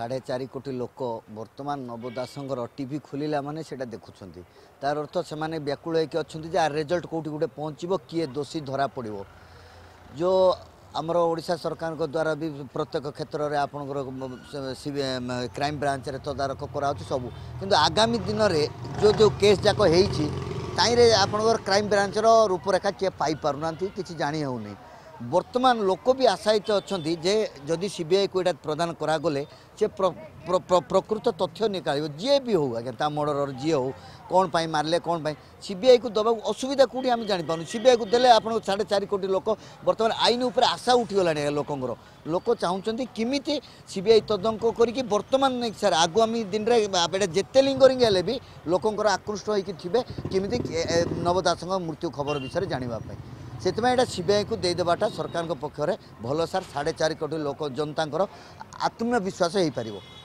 সাড়ে চারি কোটি লোক বর্তমান নବଦାସଙ୍କର ଟିଭି ଖୋଲିଲା ମାନେ ସେଇଟା ଦେଖୁଛନ୍ତି ତାର ଅର୍ଥ ସେମାନେ ବ୍ୟାକୁଳ ହେଇକି ଅଛନ୍ତି ଯେ ଆର ରେଜଲ୍ଟ କେଉଁଠି ଗୋଟେ ପହଞ୍ଚିବ କିଏ ଦୋଷୀ ଧରା ପଡ଼ିବ ଯେଉଁ ଆମର ଓଡ଼ିଶା ସରକାରଙ୍କ ଦ୍ୱାରା ବି ପ୍ରତ୍ୟେକ କ୍ଷେତ୍ରରେ ଆପଣଙ୍କର କ୍ରାଇମ୍ ବ୍ରାଞ୍ଚରେ ତଦାରଖ କରାହେଉଛି ସବୁ କିନ୍ତୁ ଆଗାମୀ ଦିନରେ ଯେଉଁ ଯେଉଁ କେସ୍ ଯାକ ହେଇଛି ତାହିଁରେ ଆପଣଙ୍କର କ୍ରାଇମ୍ ବ୍ରାଞ୍ଚର ରୂପରେଖା କିଏ ପାଇପାରୁନାହାନ୍ତି କିଛି ଜାଣି ହେଉନି বর্তমান লোক বি আশায়িত অনেক যে যদি সিবিআই কু এটা প্রদান করা গলে সে প্রকৃত তথ্য নিকাড়ব যে বি হোক আজ্ঞা তা মর্ডর যিয়ে হোক কোণ মারলে কোণ সিবিআই কু দেওয়া অসুবিধা কোটি আমি জাঁপারু সিবিআই কু দেলে আপনার সাড়ে চারি কোটি লোক বর্তমানে আইন উপরে আশা উঠিগলা লোকর লোক চাহুমান কমিটি সিবিআই তদন্ত করি বর্তমান স্যার আগামী দিনে এটা যেতে লিঙ্গরিং হলে বি লোকর আকৃষ্ট হয়ে থাকবে কমিটি নব দাসঙ্ক মৃত্যু খবর বিষয়ে জাঁয়া ସେଥିପାଇଁ ଏଇଟା ସିବିଆଇକୁ ଦେଇଦେବାଟା ସରକାରଙ୍କ ପକ୍ଷରେ ଭଲ ସାର୍ ସାଢ଼େ ଚାରି କୋଟି ଲୋକ ଜନତାଙ୍କର ଆତ୍ମୀୟ ବିଶ୍ୱାସ ହେଇପାରିବ